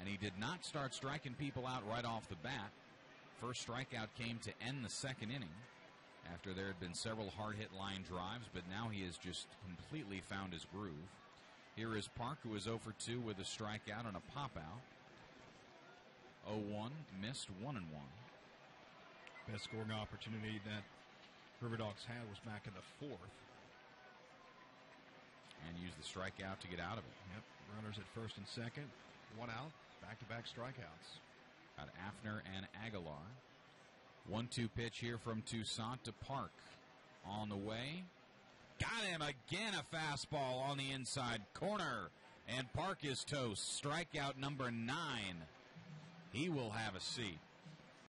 And he did not start striking people out right off the bat. First strikeout came to end the second inning after there had been several hard hit line drives, but now he has just completely found his groove. Here is Park, who is 0 for 2 with a strikeout and a pop out. 0 1, missed 1 and 1. Best scoring opportunity that RiverDogs had was back in the fourth. And used the strikeout to get out of it. Yep, runners at first and second, one out, to back strikeouts. Got Afner and Aguilar. One two pitch here from Toussaint to Park. On the way. Got him again, a fastball on the inside corner. And Park is toast. Strikeout number nine. He will have a seat.